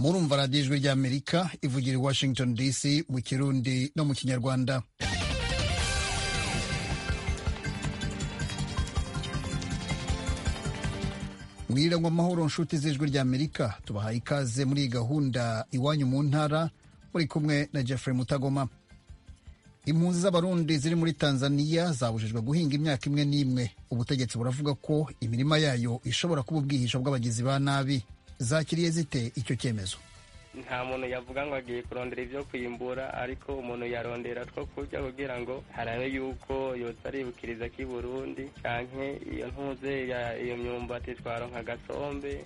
murumva radiyo ijwi ry'amerika ivugira i washington dc mu kirundi no mu kinyarwanda. Mwirangwa amahoro nshuti z'ijwi ry'amerika tubahaye ikaze muri iyi gahunda iwanyu mu ntara muri kumwe na jeffrey mutagoma. Impunzi z'abarundi ziri muri tanzania zabujijwe guhinga imyaka imwe n'imwe. Ubutegetsi buravuga ko imirima yayo ishobora kuba ubwihisho bw'abagizi ba nabi. Zakiriye zite icyo cyemezo. Nta muntu yavuga ngo agiye kurondera ibyo kwimbura ariko umuntu yarondera two kurya kugira ngo harabe yuko yotsa aribukiriza k'i burundi canke iyo ntuze iyo myumbati twaronka agasombe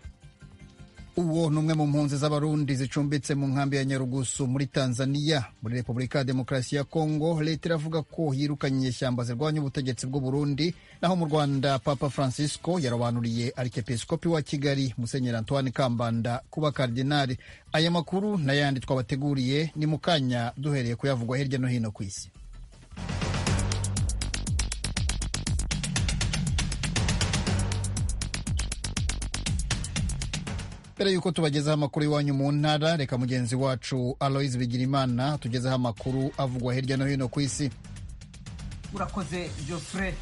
uwo ni umwe mu mpunzi z'abarundi zicumbitse mu nkambi ya nyarugusu muri tanzania. Muri repubulika ya demokarasi ya kongo leta iravuga ko yirukanye inyeshyamba zirwanya ubutegetsi bw'u burundi naho mu rwanda papa francisco yarobanuriye arikepiskopi wa kigali musenyeri antoine kambanda kuba kardinali aya makuru n'ayandi twabateguriye ni mu kanya duhereye kuyavugwa hirya no hino ku isi mbere y'uko tubagezaho amakuru iwanyu mu ntara. Reka mugenzi wacu aloise bigirimana tugezeho amakuru avugwa hirya no hino ku isi. Urakoze geoffrey.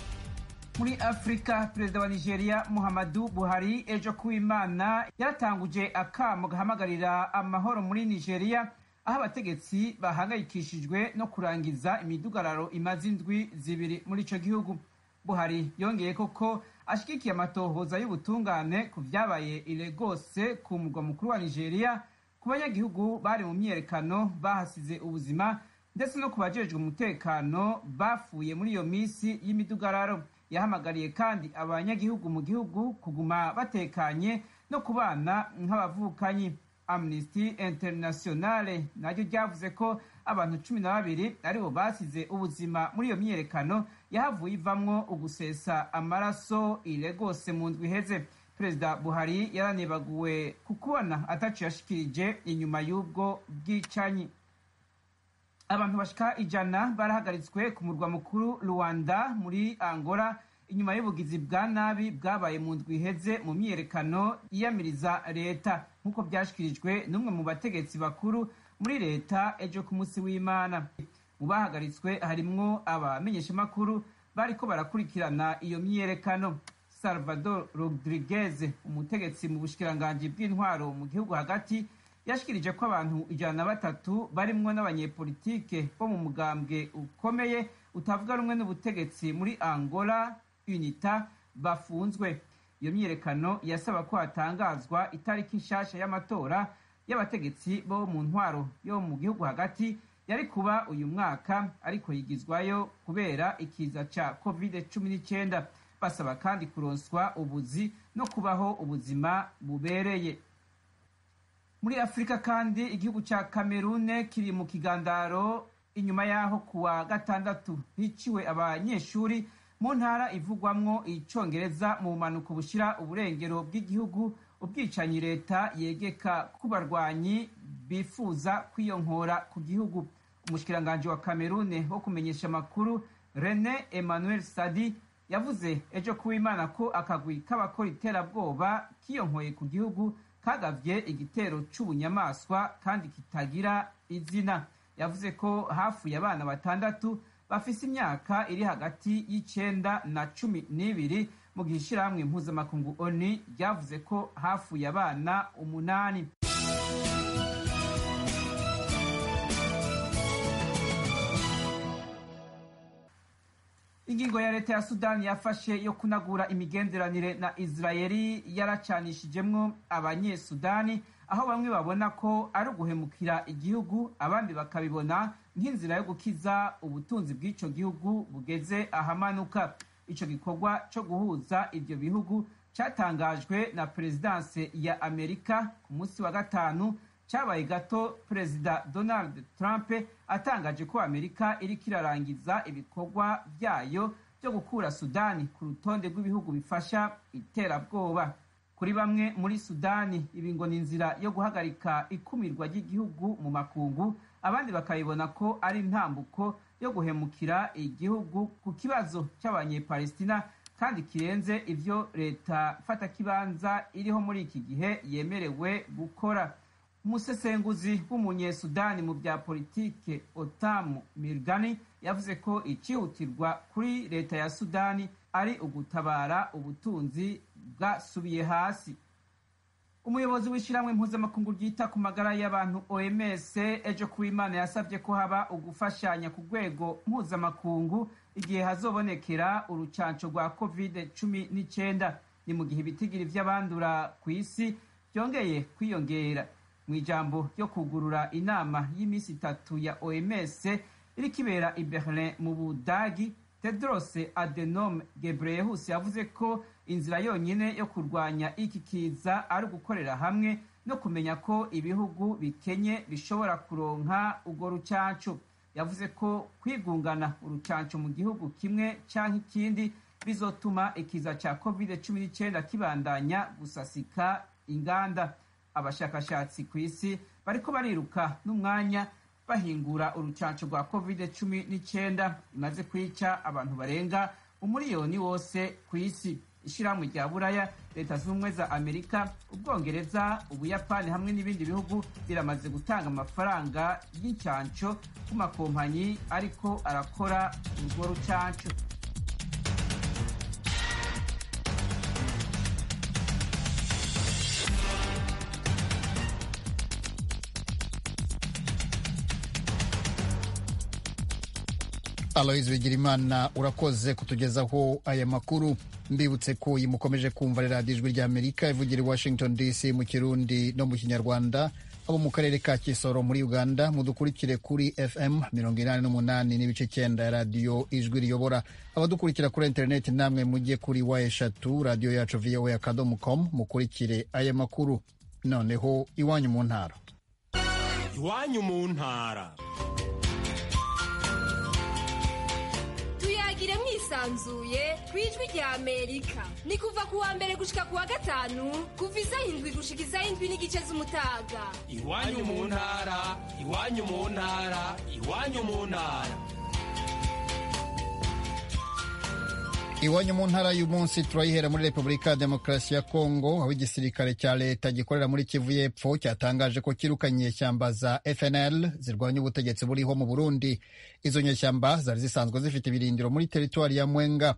Muri afurika perezida wa nigeria muhammadu buhari ejo kuw'imana yaratanguje akamo gahamagarira amahoro muri nigeria aho abategetsi bahangayikishijwe no kurangiza imidugararo imaze indwi zibiri muri icyo gihugu. Buhari yongeye koko ashyigikiye amatohoza y'ubutungane ku byabaye iregose ku murwa mukuru wa nigeria ku banyagihugu bari mu myiyerekano bahasize ubuzima ndetse no ku bajejwe umutekano bafuye muri iyo minsi y'imidugararo. Yahamagariye kandi abanyagihugu mu gihugu kuguma batekanye no kubana nk'abavukanyi. Amnesty internationale naryo ryavuze ko abantu cumi na babiri ari bo basize ubuzima muri iyo myiyerekano yahavuye ivamwo ugusesa amaraso iregose mu ndwi iheze. Perezida buhari yaranebaguwe ku kubona atacu yashikirije inyuma y'ubwo bwicanyi. Abantu bashika ijana barahagaritswe ku murwa mukuru rwanda muri angola. Inyuma y'ubugizi bwa nabi bwabaye mu ndwi iheze mu myiyerekano yiyamiriza leta. Nk'uko byashyikirijwe n'umwe mu bategetsi bakuru muri leta ejo ku munsi w'imana. Mu bahagaritswe harimwo abamenyeshamakuru bariko barakurikirana iyo myiyerekano. Salvador rodriguez umutegetsi mu bushikiranganji bw'intwaro mu gihugu hagati yashikirije ko abantu ijana na batatu barimwo n'abanyepolitike bo mu mugambwe ukomeye utavuga rumwe n'ubutegetsi muri angola unita bafunzwe. Iyo myiyerekano yasaba ko hatangazwa itariki nshasha y'amatora y'abategetsi bo mu ntwaro yo mu gihugu hagati yari kuba uyu mwaka ariko yigizwayo kubera ikiza ca covid cumi n'icyenda. Basaba kandi kuronswa ubuzi no kubaho ubuzima bubereye. Muri afurika kandi igihugu ca kamerune kiri mu kigandaro inyuma y'aho kuwa gatandatu hiciwe abanyeshuri mu ntara ivugwamwo icongereza mu bumanuko bushira uburengero bw'igihugu ubwicanyi leta yegeka ku barwanyi bifuza kwiyonkora ku gihugu. Umushikiranganji wa kamerune wo kumenyesha amakuru rene emmanuel sadi yavuze ejo kuw'imana ko akagwi k'abakora iterabwoba kiyonkoye ku gihugu kagavye igitero c'ubunyamaswa kandi kitagira izina. Yavuze ko hafuye abana batandatu bafise imyaka iri hagati y'icenda na cumi n'ibiri mu gihe ishirahamwe mpuzamakungu oni ryavuze ko hafuye abana umunani. Ingingo ya leta ya sudani yafashe yo kunagura imigenderanire na israeli yaracanishijemwo abanyesudani aho bamwe babona ko ari uguhemukira igihugu abandi bakabibona nk'inzira yo gukiza ubutunzi bw'ico gihugu bugeze ahamanuka. Ico gikorwa co guhuza ivyo bihugu catangajwe na perezidanse ya amerika ku munsi wa gatanu cabaye gato perezida donald trump atangaje ko amerika iriko irarangiza ibikorwa byayo vyo gukura sudani ku rutonde rw'ibihugu bifasha iterabwoba. Kuri bamwe muri sudani ibi ngo ni inzira yo guhagarika ikumirwa ry'igihugu mu makungu abandi bakabibona ko ari intambuko yo guhemukira igihugu ku kibazo cy'abanyepalestina kandi kirenze ivyo leta fatakibanza iriho muri iki gihe yemerewe gukora. Umusesenguzi w'umunyesudani mu bya politike otamu mirgani yavuze ko icyihutirwa kuri leta ya sudani ari ugutabara ubutunzi bwasubiye hasi. Umuyobozi w'ishyirahamwe mpuzamakungu ryita ku magara y'abantu oms ejo kuwimana yasabye ko haba ugufashanya ku rwego mpuzamakungu igihe hazobonekera urucanco rwa covid cumi n'icyenda ni mu gihe ibitigiri vy'abandura ku isi byongeye kwiyongera. Mu ijambo ryo kugurura inama y'iminsi itatu ya oms iriko ibera i berlin mu budagi tedros adenom gebreyesus yavuze ko inzira yonyine yo kurwanya iki kiza ari ugukorera hamwe no kumenya ko ibihugu bikenye bishobora kuronka urwo rucanco yavuze ko kwigungana urucanco mu gihugu kimwe canke ikindi bizotuma ikiza ca covid cumi n'icyenda kibandanya gusasika inganda. Abashakashatsi ku isi bariko bariruka n'umwanya bahingura urucanco rwa covid cumi n'icyenda. Imaze kwica abantu barenga umuriyoni wose ku isi. Ishyirahamwe rya buraya leta z'ubumwe za amerika ubwongereza ubuyapani hamwe n'ibindi bihugu biramaze gutanga amafaranga y'incanco ku makompanyi ariko arakora urwo rucanco. Aloyizi bigirimana urakoze kutugezaho aya makuru. Mbibutse ko iyi mukomeje kumva radiyo ijwi rya amerika ivugira i washington dc mu kirundi no mu kinyarwanda abo mu karere ka kisoro muri uganda. Mudukurikire kuri fm mirongo inani n'umunani n'ibice cyenda radiyo ijwi riyobora. Abadukurikira kuri interineti namwe mujye kuri wa eshatu radiyo yacu voa akadomo com. Mukurikire aya makuru. Noneho iwanyu mu ntara. Iwanyu mu ntara. Tuyagire mwisanzuye ku ijwi rya amerika. Ni kuva ku wa mbere gushika ku wa gatanu kuva isaha indwi gushika isaha indwi n'igice z'umutaga. Iwanyu mu ntara iwanyu mu ntara iwanyu mu ntara. Iwanyu mu ntara y'umunsi munsi turayihera muri repubulika ya demokarasi ya kongo aho igisirikare cya leta gikorera muri kivu y'epfo cyatangaje ko kirukanye inyeshyamba za fnl zirwanya ubutegetsi buriho mu burundi. Izo nyeshyamba zari zisanzwe zifite ibirindiro muri teritwari ya mwenga.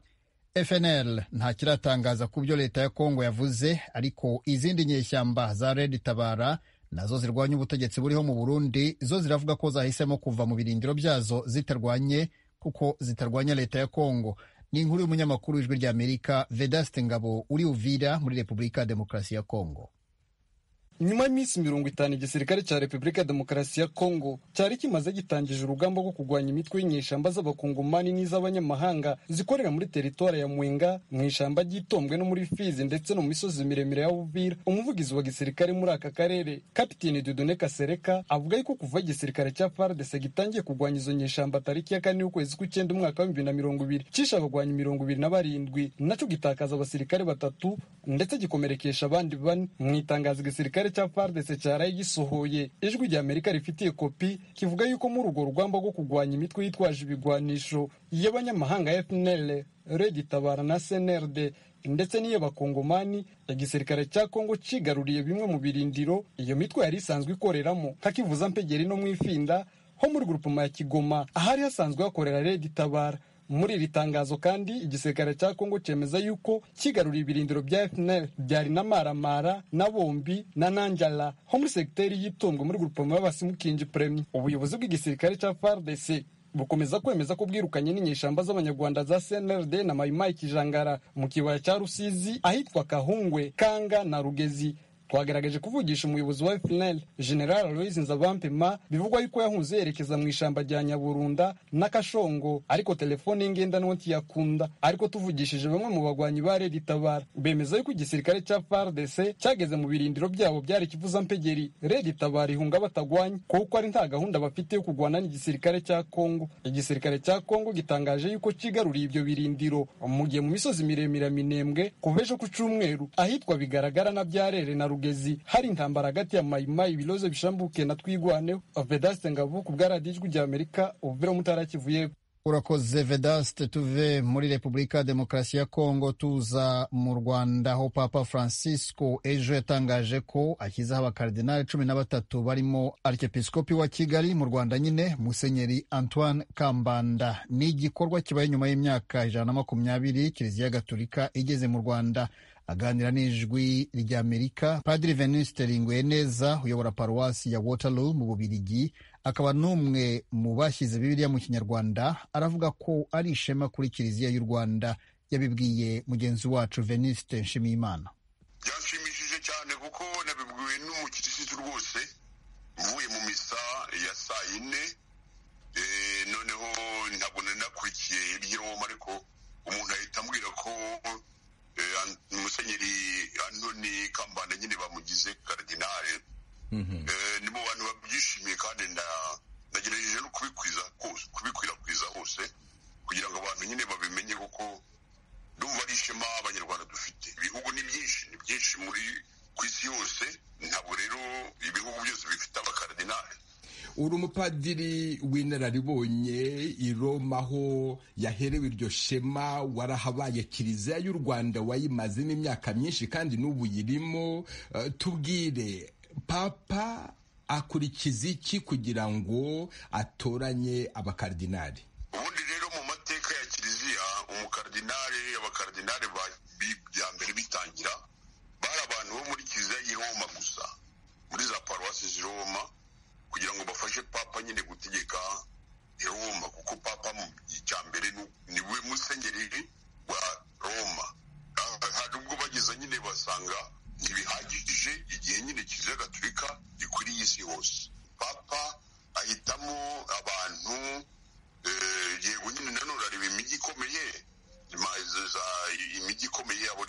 Fnl nta kiratangaza ku byo leta ya kongo yavuze ariko izindi nyeshyamba za red tabara nazo zirwanya ubutegetsi buriho mu burundi zo ziravuga ko zahisemo kuva mu birindiro byazo zitarwanye kuko zitarwanya leta ya kongo ni inkuru y'umunyamakuru w'ijwi rya amerika vedaste ngabo uri uvira muri repubulika ya demokarasi ya kongo nyuma y'iminsi mirongo itanu igisirikare cya repubulika ya demokarasi ya kongo cyari kimaze gitangije urugamba rwo kurwanya imitwe y'inyeshamba z'abakongomani n'iz'abanyamahanga zikorera muri teritwari ya mwenga mu ishyamba ry'itombwe no muri fizi ndetse no mu misozi miremire ya buvira umuvugizi wa gisirikare muri aka karere kapiteni dudone kasereka avuga yuko kuva igisirikare cya fardese gitangiye kurwanya izo nyeshamba tariki ya kane y'ukwezi kw'icyenda umwaka wa bibiri na mirongo ibiri cishe abagwanyi mirongo ibiri na barindwi. Naco gitakaza abasirikare batatu ndetse gikomerekesha abandi bane. Mu itangazo igisirikare cya FARDC cyaraye gisohoye ijwi rya Amerika rifitiye kopi kivuga yuko muri urwo rugamba rwo kurwanya imitwe yitwaje ibigwanisho y'abanyamahanga ya FNL Red Tabara na CNRD ndetse n'iy'abakongomani igisirikare cya Kongo cigaruriye bimwe mu birindiro iyo mitwe yari isanzwe ikoreramo. Kakivuza mpegeri no mu ifinda ho muri grupema ya Kigoma ahari hasanzwe hakorera Red Tabara muri iri tangazo kandi igisirikare cya kongo cyemeza yuko kigarura ibirindiro bya fnl byari na maramara na bombi na nanjala ho muri segiteri y'itungo muri grupoma y'abasimukinji premi ubuyobozi bw'igisirikare cya fardc bukomeza kwemeza ko bwirukanye n'inyeshamba z'abanyarwanda za cnrd na mayimayi kijangara mu kibaya cya rusizi ahitwa kahungwe kanga na rugezi twagaragaje kuvugisha umuyobozi wa FNL General Aloys Nzabampema bivugwa yuko yahunze yerekeza mu ishamba rya Nyaburunda n'Akashongo ariko telefone ngendanwa ntiyakunda. Ariko tuvugishije bamwe mu bagwanyi ba Red Tabara. Bemeza yuko igisirikare cya FARDC cyageze mu birindiro byabo byari kivuza mpegeri Red Tabara ihunga batagwanya kuko ari nta gahunda bafite yo kurwana n'igisirikare cya Kongo igisirikare cya Kongo gitangaje yuko kigaruriye ibyo birindiro. Mu gihe mu misozi miremire minembwe kuva ejo ku cyumweru ahitwa bigaragara na byarere na rugezi hari intambara hagati ya mayimayi ibiloze bishambuke na twigwaneho vedaste ngabo ku bwa radiyo ijwi rya amerika ubuvira mutara kivuye. Urakoze vedaste tuve muri repubulika ya demokarasi ya kongo tuza mu rwanda. Aho papa francisco ejo yatangaje ko ashyizeho abakaridinali cumi na batatu barimo arikepisikopi wa kigali mu rwanda nyine musenyeri antoine kambanda. Ni igikorwa kibaye nyuma y'imyaka ijana na makumyabiri kiliziya gatolika igeze mu rwanda aganira n'ijwi ry'amerika padiri venuste neza uyobora paruwasi ya waterloo mu bubirigi akaba n'umwe mu bashyize bibiliya mu kinyarwanda aravuga ko ari ishema kuri kiliziya y'u rwanda. Yabibwiye mugenzi wacu venuste nshimiyimana. Byanshimishije cyane kuko nabibwiwe n'umukirisitu rwose uvuye mu misa ya saa yine. Noneho ntabwo nari nakurikiye iby'iroma ariko umuntu ahita ambwira ko musenyeri antoni kambanda nyine bamugize karidinale ni mu bantu babyishimiye kandi nagerageje no kubikwirakwiza hose kugira ngo abantu nyine babimenye kuko ndumva ari ishema abanyarwanda dufite. Ibihugu ni byinshi ni byinshi muri ku isi yose. Ntabwo rero ibihugu byose bifite abakaridinale uri umupadiri w'inararibonye i Roma aho yaherewe iryo shema warahabaye kiliziya y'u rwanda wayimazemo imyaka myinshi kandi n'ubu yirimo tubwire papa akurikiza iki kugira ngo atoranye abakaridinari ubundi rero mu mateka ya kiliziya umukardinari abakaridinari bya mbere bitangira bari abantu bo muri kiliziya y'i Roma gusa. Muri za paruwasi z'i Roma kugira ngo bafashe papa nyine gutegeka Roma kuko papa icya mbere ni we musenyeri wa Roma. Hari ubwo bageze nyine basanga ntibihagije igihe nyine kiliziya gatolika gikwiriye isi hose papa ahitamo abantu yego nyine nanone areba imijyi ikomeye. Imijyi ikomeye y'ibihugu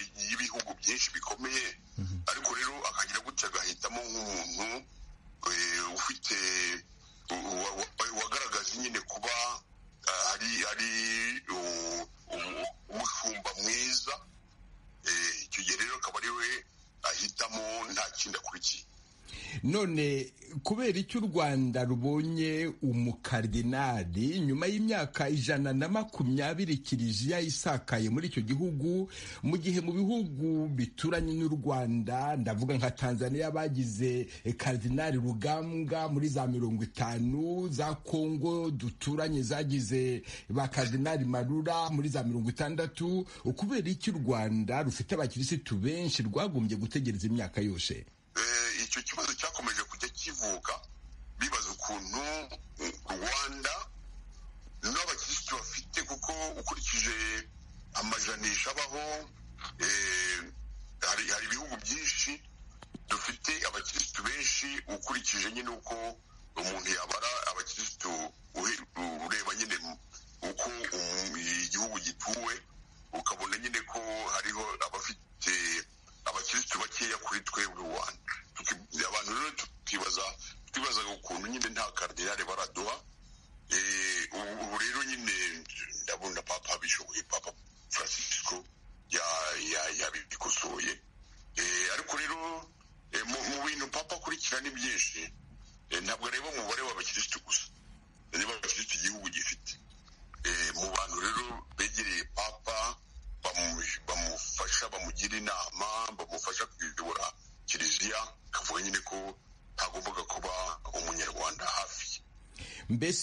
kubera icyo u rwanda rubonye umukardinali nyuma y'imyaka ijana na makumyabiri kiliziya isakaye muri icyo gihugu mu gihe mu bihugu bituranye n'u rwanda ndavuga nka tanzania bagize kardinali rugambwa muri za mirongo itanu za kongo duturanye zagize ba kardinali marura muri za mirongo itandatu kubera icyo u rwanda rufite abakirisitu benshi rwagombye gutegereza imyaka yose? Icyo kibazo cyakomeje kujya kivuka ukuntu rwanda n'abakirisitu bafite kuko ukurikije amajanisha abaho hari ibihugu byinshi dufite abakirisitu benshi ukurikije nyine uko umuntu yabara abakirisitu ureba nyine uko igihugu gituwe ukabona nyine ko hariho abafite abakirisitu bakeya kuri twebwe rwanda. Abantu rero tukibaza twibazaga ukuntu nyine nta karidinali baraduha ubu rero nyine ndabona papa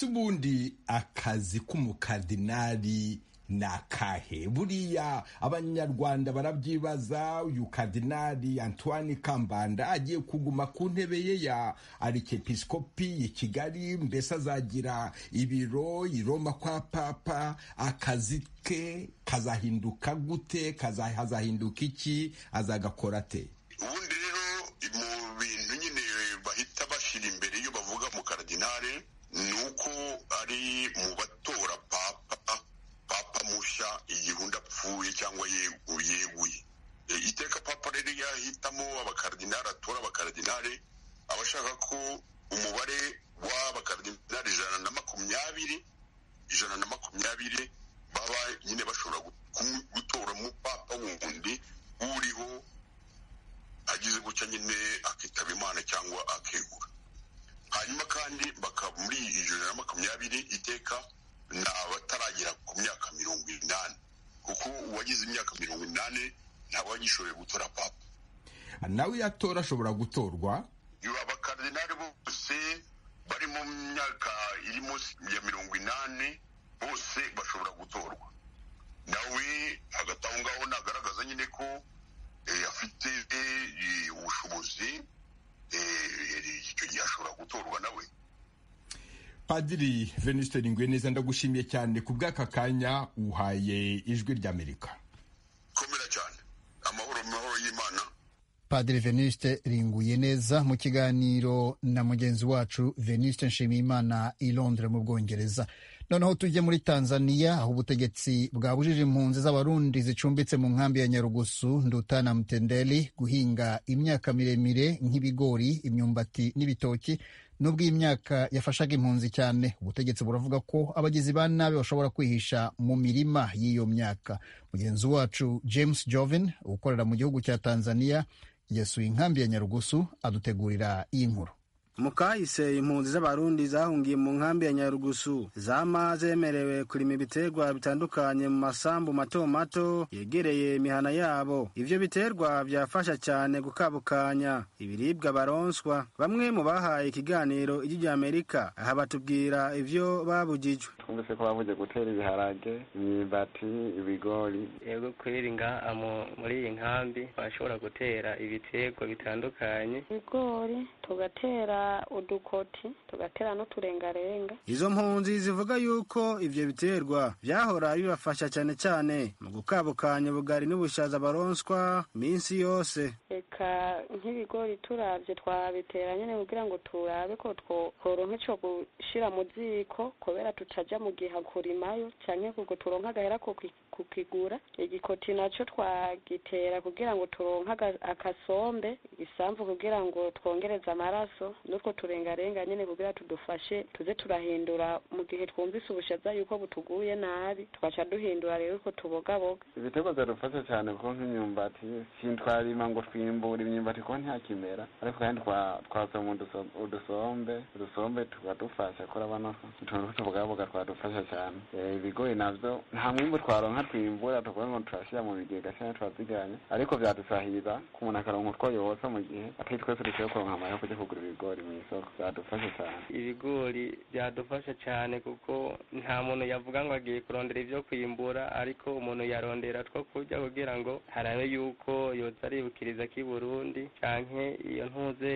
mbese ubundi akazi k'umukardinali ni akahe buriya abanyarwanda barabyibaza uyu kardinali antoine kambanda agiye kuguma ku ntebe ye ya arikepisikopi i kigali mbese azagira ibiro i roma kwa papa akazi ke kazahinduka gute hazahinduka iki azagakora ate? Ubundi rero mu bintu nyine bahita bashyira imbere iyo bavuga mu karadinale ni uko ari mu batora papa papa mushya igihe undi apfuye cyangwa yeguye. Iteka papa rero yahitamo abakaradinali atora abakaradinali aba ashaka ko umubare w'abakaradinali ijana na makumyabiri ijana na makumyabiri baba nyine bashobora gutora umupapa wundi uriho agize gutya nyine akitaba imana cyangwa akegura. Hanyuma kandi muri ijana na makumyabiri iteka ni abataragera ku myaka mirongo inani. Kuko uwagize imyaka mirongo inani ntabwo wagishoboye gutora papa. Nawe iyo atora ashobora gutorwa. Abakaridinari bose bari mu myaka iri munsi ya mirongo inani bose bashobora gutorwa. Nawe hagati aho ngaho nagaragaza nyine ko afite ubushobozi icyo gihe ashobora gutorwa nawe. Padiri venuste ringwe neza ndagushimiye cyane ku bw'aka kanya uhaye ijwi ry'amerika komera cyane. Amahoro amahoro y'imana. Padiri venuste ringuye neza mu kiganiro na mugenzi wacu venuste nshimiyimana i londres mu bwongereza. Noneho tujye muri tanzania aho ubutegetsi bwabujije impunzi z'abarundi zicumbitse mu nkambi ya nyarugusu nduta na mtendeli guhinga imyaka miremire nk'ibigori imyumbati n'ibitoki nubwo iyi myaka yafashaga impunzi cyane. Ubutegetsi buravuga ko abagizi ba nabi bashobora kwihisha mu mirima y'iyo myaka. Mugenzi wacu james jovin ukorera mu gihugu cya tanzania yasuye inkambi ya nyarugusu adutegurira iyi nkuru mu kahise impunzi z'abarundi zahungiye mu nkambi ya nyarugusu. Zama zemerewe kurima ibiterwa bitandukanye mu masambu mato mato yegereye imihana yabo. Ivyo biterwa vyafasha cyane gukabukanya ibiribwa baronswa. Bamwe mu bahaye ikiganiro ijwi ry'amerika aha batubwira ivyo babujijwe. Twumvise ko bavuze gutera ibiharage imyimbati ibigori. Yego ngaha muri iyi nkambi bashobora gutera ibiterwa bitandukanye. Ibigori tugatera udukoti tugatera n'uturengarenga. Izo mpunzi zivuga yuko ivyo biterwa vyahora bibafasha cyane cyane mu gukabukanya ubugari n'ubushaza baronswa minsi yose. Reka nk'ibigori turavye twabitera nyene kugira ngo turabe ko tworonka ico gushira mu ziko kubera tutaja mu gihe kurimayo canke kuko turonka agahera kukigura. Igikoti naco twagitera kugira ngo turonka akasombe igisamvu kugira ngo twongereze amaraso n'utwo turengarenga nyene kugira tudufashe tuze turahindura mu gihe twumvise ubushaza yuko butuguye nabi tugaca duhindura rero uko tubogaboga. Ibiterwa biradufasha cyane kuko nk'imyumbati sintwarima ngo twimbura imyumbati kuko ntakimera ariko kandi twasoma udusombe udusombe tukadufasha kurabona utuntu two tubogaboga twadufasha cyane. Ibigori navyo nta mwimbu twaronka twimbura tukuvuga ngo turashyira mu bigega cyangwa turaziganya ariko vyadusahiriza ku muntu akaronka utwo yotsa mu gihe atari twese dushoboye kuronka amahera kujya kugura ibigori mu isoko byadufasha cyane ibigori byadufasha cyane kuko nta muntu yavuga ngo agiye kurondera ibyo kwimbura ariko umuntu yarondera two kurya kugira ngo harabe yuko yoza aribukiriza k'i burundi canke iyo ntuze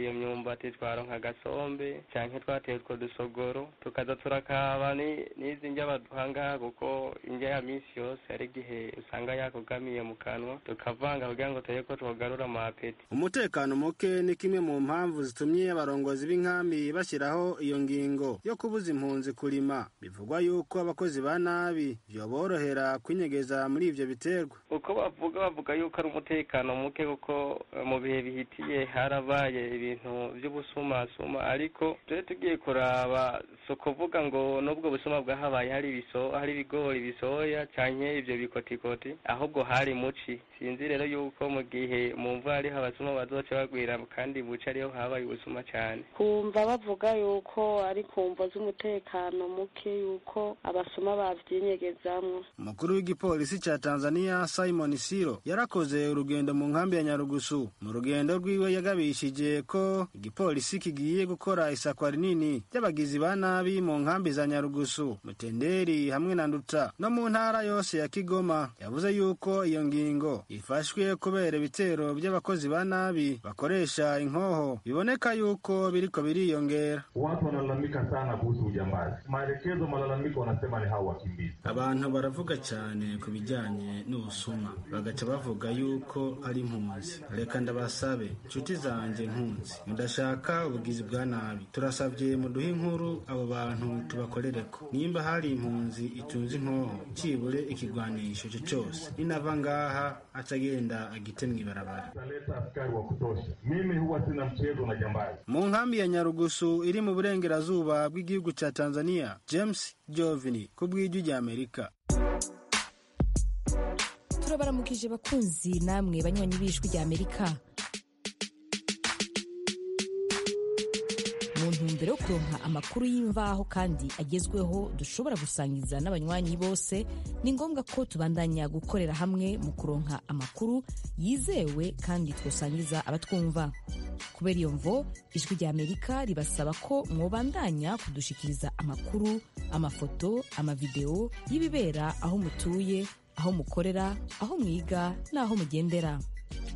iyo myumbati twaronka agasombe canke twateye utwo dusogoro tukaza turakaba n'izi ndya baduha ngaha kuko indya ya minsi yose hari igihe usanga yakugamiye mu kanwa tukavanga kugira ngo turebe ko twogarura amapeti umutekano muke ni kimwe mu mpamvu zitumye abarongozi b'inkambi bashyiraho iyo ngingo yo kubuza impunzi kurima. Bivugwa yuko abakozi ba nabi vyoborohera kwinyegeza muri ivyo biterwa. Uko bavuga bavuga yuko ari umutekano muke kuko mu bihe bihitiye harabaye ibintu by'ubusumasuma ariko tuje tugiye kuraba so kuvuga ngo n'ubwo busuma bwahabaye hari ibigori bisoya canke ivyo bikotikoti ahubwo hari muci. Sinzi rero yuko mu gihe mu mvura hariho abasuma bazoca bagwira kandi buca ariho habaye ubusuma cyane. Kumva bavuga yuko ari kumvo z'umutekano muke yuko abasuma bavyinyegezamwo umukuru w'igipolisi ca tanzania simon siro yarakoze urugendo mu nkambi ya nyarugusu. Mu rugendo rwiwe yagabishije ko igipolisi kigiye gukora isakwa rinini ry'abagizi ba nabi mu nkambi za nyarugusu mutenderi hamwe na nduta no mu ntara yose ya kigoma. Yavuze yuko iyo ngingo ifashwe kubera ibitero by'abakozi ba nabi bakoresha inkoho. Biboneka yuko biriko biriyongera. Watu wanalalamika sana kuhusu ujambazi. Maelekezo malalamiko wanasema ni hao wakimbizi. Abantu baravuga cyane ku bijyanye n'ubusuma. Bagaca bavuga yuko ari impunzi. Reka ndabasabe. Inshuti zanjye impunzi. Mudashaka ubugizi bwa nabi. Turasabye muduhe inkuru abo bantu tubakorereko. Nimba hari impunzi itunze inkoho cibure ikigwanisho cyo cyose. Ninava ngaha acagenda agite mw'ibarabara taleta askari wa kutosha. Mimi huwa sina mchezo na jambazi. Mu nkambi ya nyarugusu iri mu burengerazuba bw'igihugu ca tanzania james jovini ku bw'ijwi rya amerika. Turabaramukije bakunzi namwe banywanyi b'ijwi rya ntumbero yo kuronka amakuru y'imvaho kandi agezweho dushobora gusangiza n'abanywanyi bose ni ngombwa ko tubandanya gukorera hamwe mu kuronka amakuru yizewe kandi twosangiza abatwumva. Kubera iyo mvo ijwi rya amerika ribasaba ko mwobandanya kudushikiriza amakuru amafoto amavideo y'ibibera aho mutuye aho mukorera aho mwiga n'aho mugendera.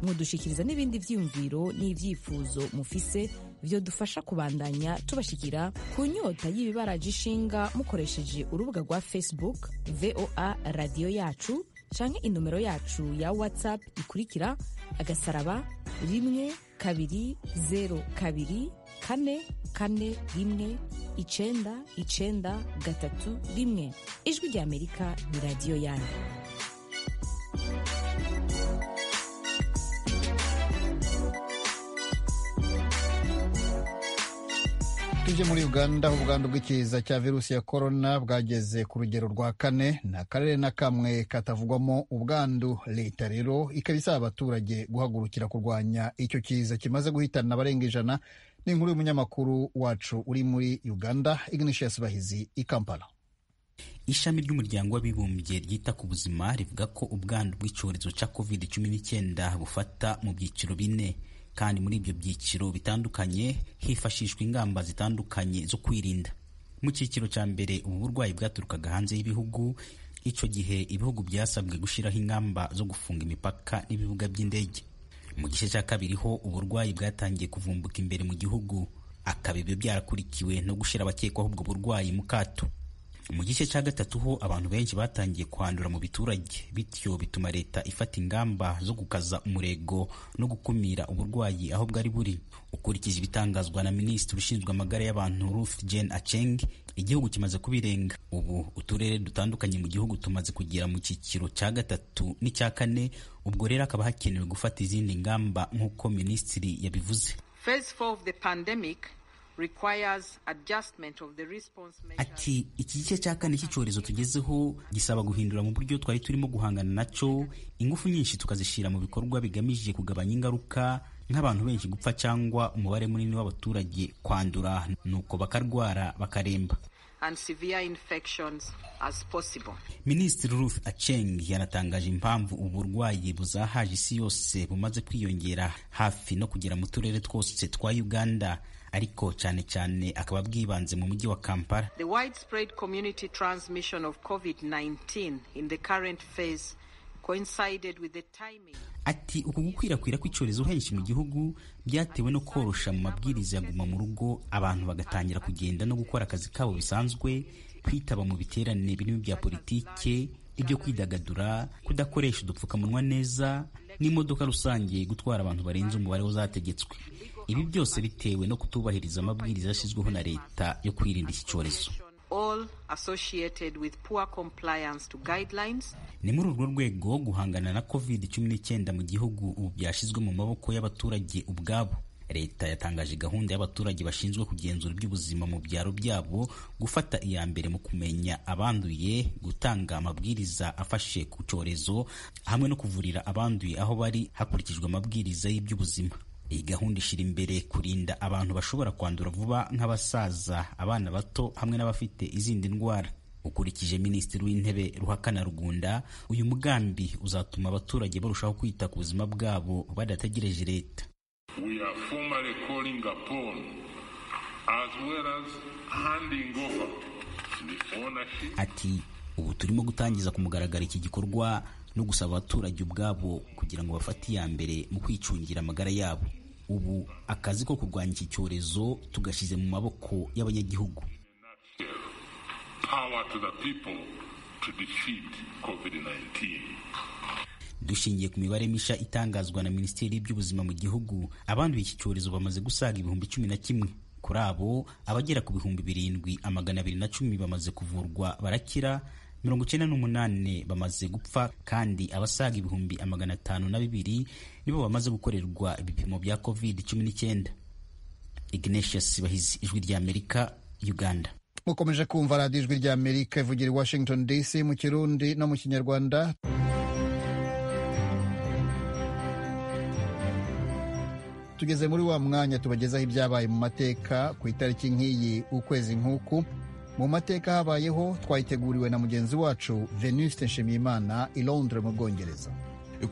Mudushikiriza n'ibindi byiyumviro n'ibyifuzo mufise byo dufasha kubandanya tubashikira ku nyota y'ibibaraje ishinga mukoresheje urubuga rwa facebook voa radiyo yacu canke inomero yacu ya whatsapp ikurikira agasaraba rimwe kabiri zero kabiri kane kane rimwe icenda icenda gatatu rimwe. Ijwi rya amerika ni radiyo yanyu tujye muri uganda aho ubwandu bw'ikiza cya virusi ya korona bwageze ku rugero rwa kane ni akarere na kamwe katavugwamo ubwandu. Leta rero ikaba isaba abaturage guhagurukira kurwanya icyo kiza kimaze guhitana abarenga ijana ni inkuru y'umunyamakuru wacu uri muri uganda ignatius bahizi i kampala. Ishami ry'umuryango w'abibumbye ryita ku buzima rivuga ko ubwandu bw'icyorezo cya covid cumi n'icyenda bufata mu byiciro bine kandi muri ibyo byiciro bitandukanye hifashishwa ingamba zitandukanye zo kwirinda. Mu cyiciro cya mbere ubu burwayi bwaturukaga hanze y'ibihugu. Icyo gihe ibihugu byasabwe gushyiraho ingamba zo gufunga imipaka n'ibibuga by'indege. Mu gice cya kabiri ho uburwayi bwatangiye kuvumbuka imbere mu gihugu. Akaba ibyo byarakurikiwe no gushyira abakekwaho ubwo burwayi mu kato. Mu gice cya gatatu ho abantu benshi batangiye kwandura mu biturage bityo bituma leta ifata ingamba zo gukaza umurego no gukumira uburwayi aho bwari buri. Ukurikije ibitangazwa na minisitiri ushinzwe amagara y'abantu Ruth Jane Acheng igihugu kimaze kubirenga. Ubu uturere dutandukanye mu gihugu tumaze kugera mu cyiciro cya gatatu n'icya kane ubwo rero hakaba hakenewe gufata izindi ngamba nk'uko minisitiri yabivuze. Phase 4 of the pandemic ati iki gice cya kane cy'icyorezo tugezeho gisaba guhindura mu buryo twari turimo guhangana na cyo ingufu nyinshi tukazishyira mu bikorwa bigamije kugabanya ingaruka nk'abantu benshi gupfa cyangwa umubare munini w'abaturage kwandura nuko bakarwara bakaremba. And severe infections as possible. minisitiri ruth aceng yanatangaje impamvu ubu burwayi buzahaje isi yose bumaze kwiyongera hafi no kugera mu turere twose twa uganda. Ariko cyane cyane akaba bwibanze mu mujyi wa kampala. The widespread community transmission of COVID-19 in the current phase coincided with the timing. Ati uku gukwirakwira kw'icyorezo henshi mu gihugu byatewe no korosha mu mabwiriza ya guma mu rugo abantu bagatangira kugenda no gukora akazi kabo bisanzwe kwitaba mu biterane birimo bya politike ibyo kwidagadura kudakoresha udupfukamunwa neza n'imodoka rusange gutwara abantu barenze umubare w'uzategetswe ibi byose bitewe no kutubahiriza amabwiriza yashyizweho na leta yo kwirinda iki cyorezo. Ni muri urwo rwego guhangana na covid cumi n'icyenda mu gihugu ubu byashyizwe mu maboko y'abaturage ubwabo. Leta yatangaje gahunda y'abaturage bashinzwe kugenzura iby'ubuzima mu byaro byabo gufata iya mbere mu kumenya abanduye gutanga amabwiriza afashe ku cyorezo hamwe no kuvurira abanduye aho bari hakurikijwe amabwiriza y'iby'ubuzima iyi gahunda ishyira imbere kurinda abantu bashobora kwandura vuba nk'abasaza abana bato hamwe n'abafite izindi ndwara. Ukurikije minisitiri w'intebe ruhakana rugunda uyu mugambi uzatuma abaturage barushaho kwita ku buzima bwabo badategereje leta. Ati ubu turimo gutangiza ku mugaragaro iki gikorwa no gusaba abaturage ubwabo kugira ngo bafate iya mbere mu kwicungira amagara yabo. Ubu akazi ko kurwanya iki cyorezo tugashyize mu maboko y'abanyagihugu. Power to the people to defeat COVID-19. dushingiye ku mibare misha itangazwa na minisiteri y'by'ubuzima mu gihugu abanduye iki cyorezo bamaze gusaga ibihumbi cumi na kimwe. Kuri abo abagera ku bihumbi birindwi amagana abiri na cumi bamaze kuvurwa barakira. Mirongo icyenda n'umunani bamaze gupfa kandi abasaga ibihumbi amagana atanu na bibiri nibo bamaze gukorerwa ibipimo bya covid cumi n'icyenda ignatius bahizi ijwi ry'amerika uganda. Mukomeje kumva radiyo ijwi ry'amerika ivugira i washington dc mu kirundi no mu kinyarwanda. Tugeze muri wa mwanya tubagezaho ibyabaye mu mateka ku itariki nk'iyi ukwezi nk'uku. Mu mateka habayeho twayiteguriwe na mugenzi wacu venuste nshimiyimana i londres mu bwongereza.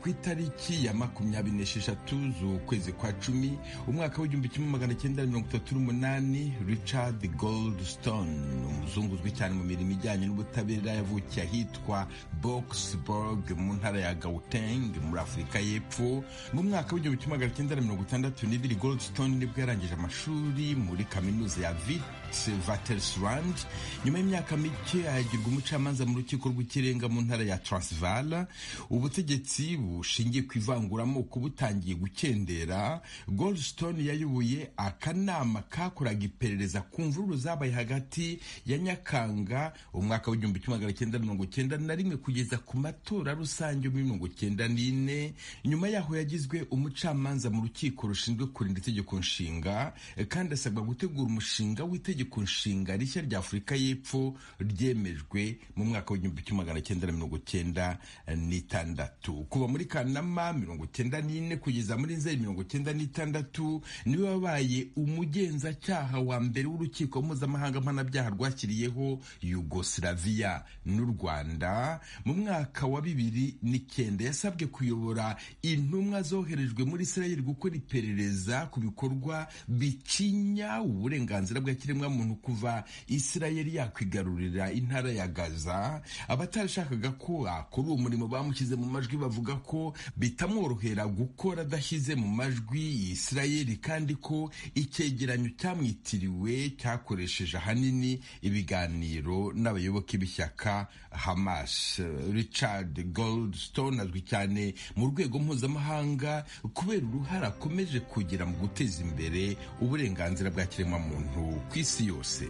Ku itariki ya makumyabiri n'esheshatu z'ukwezi kwa cumi umwaka w'igihumbi kimwe magana cyenda mirongo itatu n'umunani richard goldstone umuzungu uzwi cyane mu mirimo ijyanye n'ubutabera yavukiye ahitwa boxburg mu ntara ya gauteng muri afurika y'epfo. Mu mwaka w'igihumbi kimwe magana cyenda mirongo itandatu n'ibiri goldstone ni bwo yarangije amashuri muri kaminuza ya vit Vatersrand nyuma y'imyaka mike ahagirwa umucamanza mu rukiko rw'ikirenga mu ntara ya Transvaal ubutegetsi bushingiye ku ivanguramoko butangiye gukendera. Goldstone yayoboye akanama kakoraga iperereza ku mvururu zabaye hagati ya Nyakanga umwaka w'igihumbi kimwe magana cyenda mirongo cyenda na rimwe kugeza ku matora rusange muri mirongo cyenda n'ine. Nyuma yaho yagizwe umucamanza mu rukiko rushinzwe kurinda itegeko nshinga kandi asabwa gutegura umushinga w'itegeko itegeko nshinga rishya rya afurika y'epfo ryemejwe mu mwaka w'igihumbi kimwe magana cyenda na mirongo cyenda n'itandatu. Kuva muri kanama mirongo cyenda n'ine kugeza muri nzeri mirongo cyenda n'itandatu niwe wabaye umugenzacyaha wa mbere w'urukiko mpuzamahanga mpanabyaha rwashyiriyeho yugoslavia n'u rwanda. Mu mwaka wa bibiri n'icyenda yasabwe kuyobora intumwa zoherejwe muri israel gukora iperereza ku bikorwa bicinya uburenganzira bwa kiremwa muntu kuva isirayeli yakwigarurira intara ya gaza abatarashakaga ko akora uwo murimo bamushyize mu majwi bavuga ko bitamworohera gukora adashyize mu majwi isirayeli kandi ko icyegeranyo cyamwitiriwe cyakoresheje ahanini ibiganiro n'abayoboke b'ishyaka hamas. Richard goldstone azwi cyane mu rwego mpuzamahanga kubera uruhare akomeje kugira mu guteza imbere uburenganzira bwa kiremwamuntu ku isi. Yose